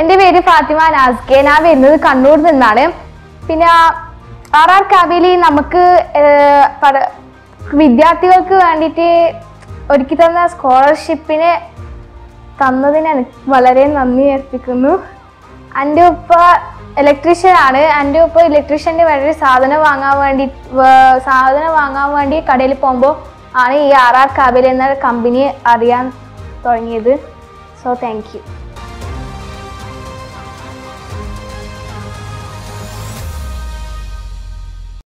എന്റെ പേര് ഫാത്തിമ നാസ്കെ ഞാൻ വരുന്നത് കണ്ണൂർ നിന്നാണ്. പിന്നെ ആർ ആർ കാബിലി നമുക്ക് വിദ്യാർത്ഥികൾക്ക് വേണ്ടിയിട്ട് ഒരുക്കി തന്ന സ്കോളർഷിപ്പിന് തന്നതിന് എനിക്ക് വളരെ നന്ദി അർപ്പിക്കുന്നു. എന്റെ ഉപ്പ ഇലക്ട്രീഷ്യൻ ആണ്. എന്റെ ഉപ്പ ഇലക്ട്രീഷ്യന്റെ വേണ്ടി സാധനം വാങ്ങാൻ വേണ്ടി സാധനം വാങ്ങാൻ വേണ്ടി കടയിൽ പോകുമ്പോൾ ആണ് ഈ ആർ ആർ കാബിൽ എന്ന കമ്പനി അറിയാൻ തുടങ്ങിയത്. So thank you